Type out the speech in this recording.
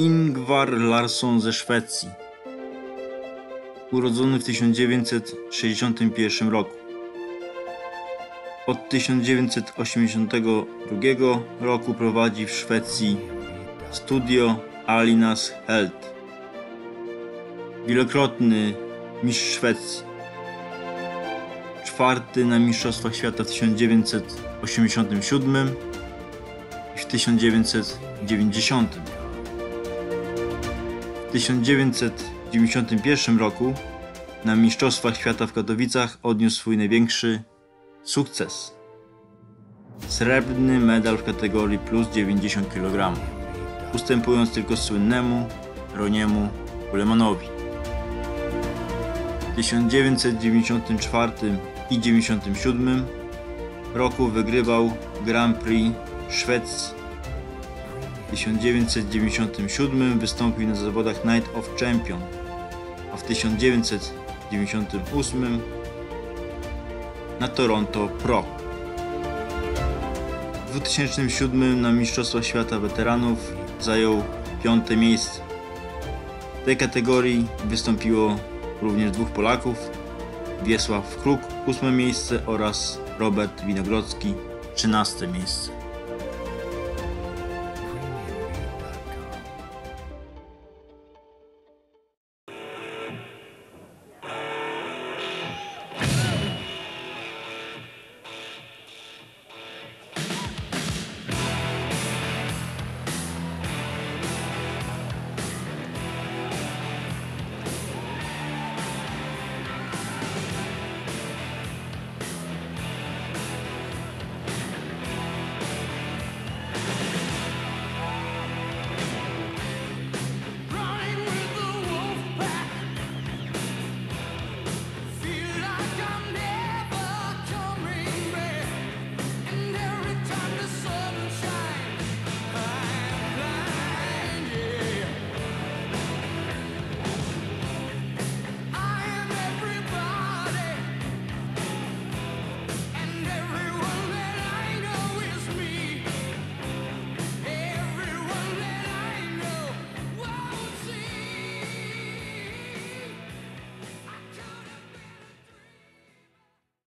Ingvar Larsson ze Szwecji. Urodzony w 1961 roku. Od 1982 roku prowadzi w Szwecji studio Alinas Health. Wielokrotny mistrz Szwecji. Czwarty na Mistrzostwach Świata w 1987 i w 1990. W 1991 roku na Mistrzostwach Świata w Katowicach odniósł swój największy sukces. Srebrny medal w kategorii plus 90 kg, ustępując tylko słynnemu Roniemu Ulemanowi. W 1994 i 1997 roku wygrywał Grand Prix Szwecji. W 1997 wystąpił na zawodach Night of Champion, a w 1998 na Toronto Pro. W 2007 na Mistrzostwach Świata Weteranów zajął piąte miejsce. W tej kategorii wystąpiło również dwóch Polaków, Wiesław Kruk ósme miejsce oraz Robert Winogrodzki 13 miejsce.